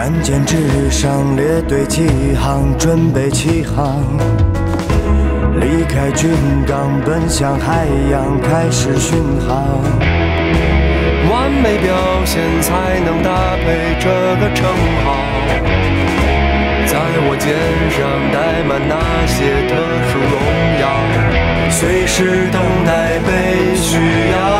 战舰之上，列队起航，准备起航。离开军港，奔向海洋，开始巡航。完美表现才能搭配这个称号。在我肩上带满那些特殊荣耀，随时等待被需要。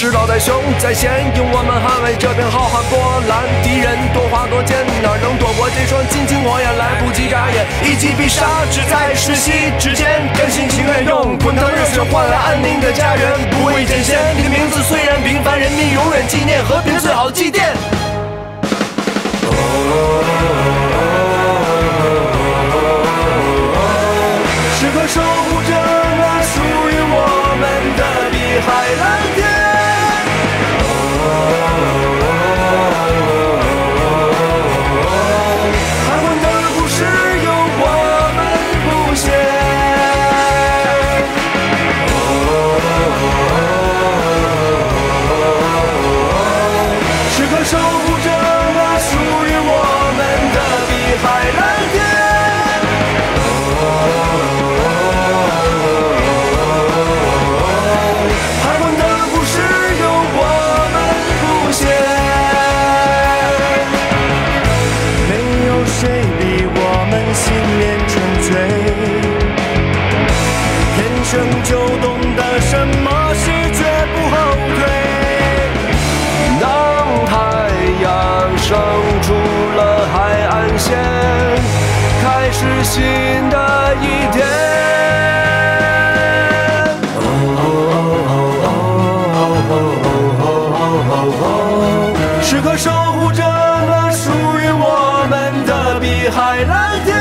世道在雄在险，用我们捍卫这片浩瀚波澜。敌人多花多剑，哪能躲过这双金睛火眼？来不及眨眼，一击必杀，只在瞬息之间。甘心情愿用滚烫热血换来安宁的家园，不畏艰险。你的名字虽然平凡，人民永远纪念，和平最好祭奠。时刻守护着那属于我们的碧海蓝新的一天。时刻守护着那属于我们的碧海蓝天。